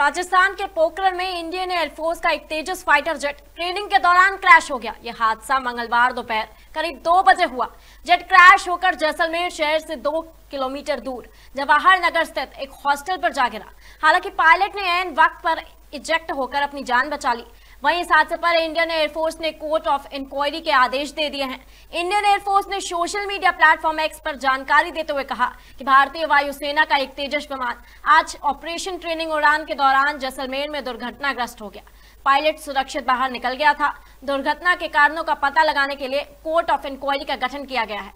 राजस्थान के पोकरण में Indian air force का एक तेजस फाइटर जेट ट्रेनिंग के दौरान क्रैश हो गया। यह हादसा मंगलवार दोपहर करीब दो बजे हुआ। जेट क्रैश होकर जैसलमेर शहर से दो किलोमीटर दूर, जवाहर नगर स्थित एक हॉस्टल पर जा गिरा। हालाँकि पायलट ने एन वक्त पर इजेक्ट होकर अपनी जान बचा ली। वहीं इस हादसे पर इंडियन एयरफोर्स ने कोर्ट ऑफ़ इंक्वायरी के आदेश दे दिए हैं। इंडियन एयरफोर्स ने सोशल मीडिया प्लेटफॉर्म एक्स पर जानकारी देते हुए कहा कि भारतीय वायुसेना का एक तेजस विमान आज ऑपरेशन ट्रेनिंग उड़ान के दौरान जैसलमेर में दुर्घटनाग्रस्त हो गया। पायलट सुरक्षित बाहर निकल गया था। दुर्घटना के कारणों का पता लगाने के लिए कोर्ट ऑफ़ इंक्वायरी का गठन किया गया है।